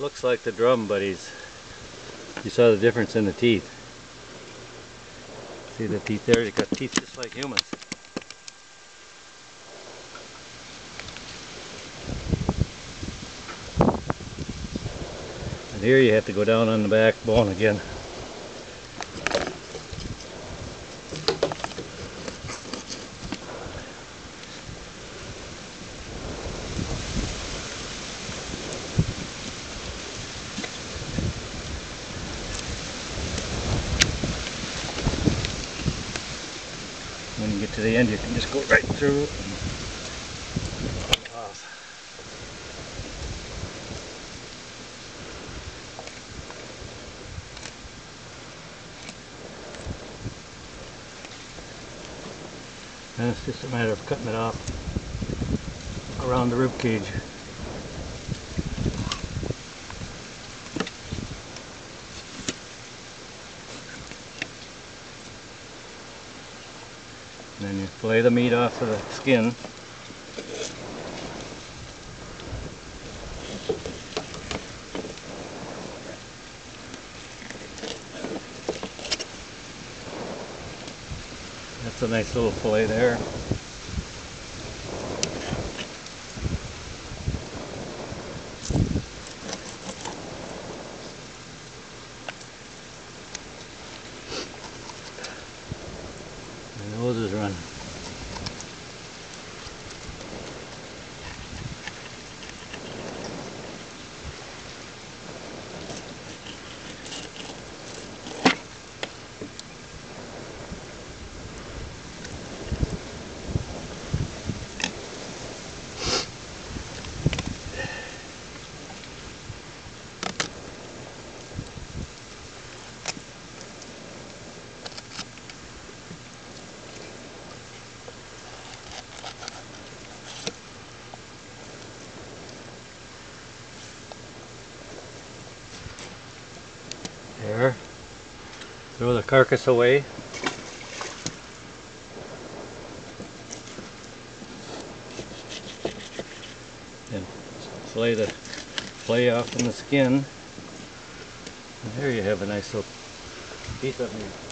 Looks like the drum, buddies. you saw the difference in the teeth. See the teeth there? They got teeth just like humans. And here you have to go down on the backbone again. When you get to the end, you can just go right through. and it's just a matter of cutting it off around the rib cage. And then you fillet the meat off of the skin. That's a nice little fillet there. Is running. There. Throw the carcass away. And fillet the fillet off from the skin. And there you have a nice little piece of meat.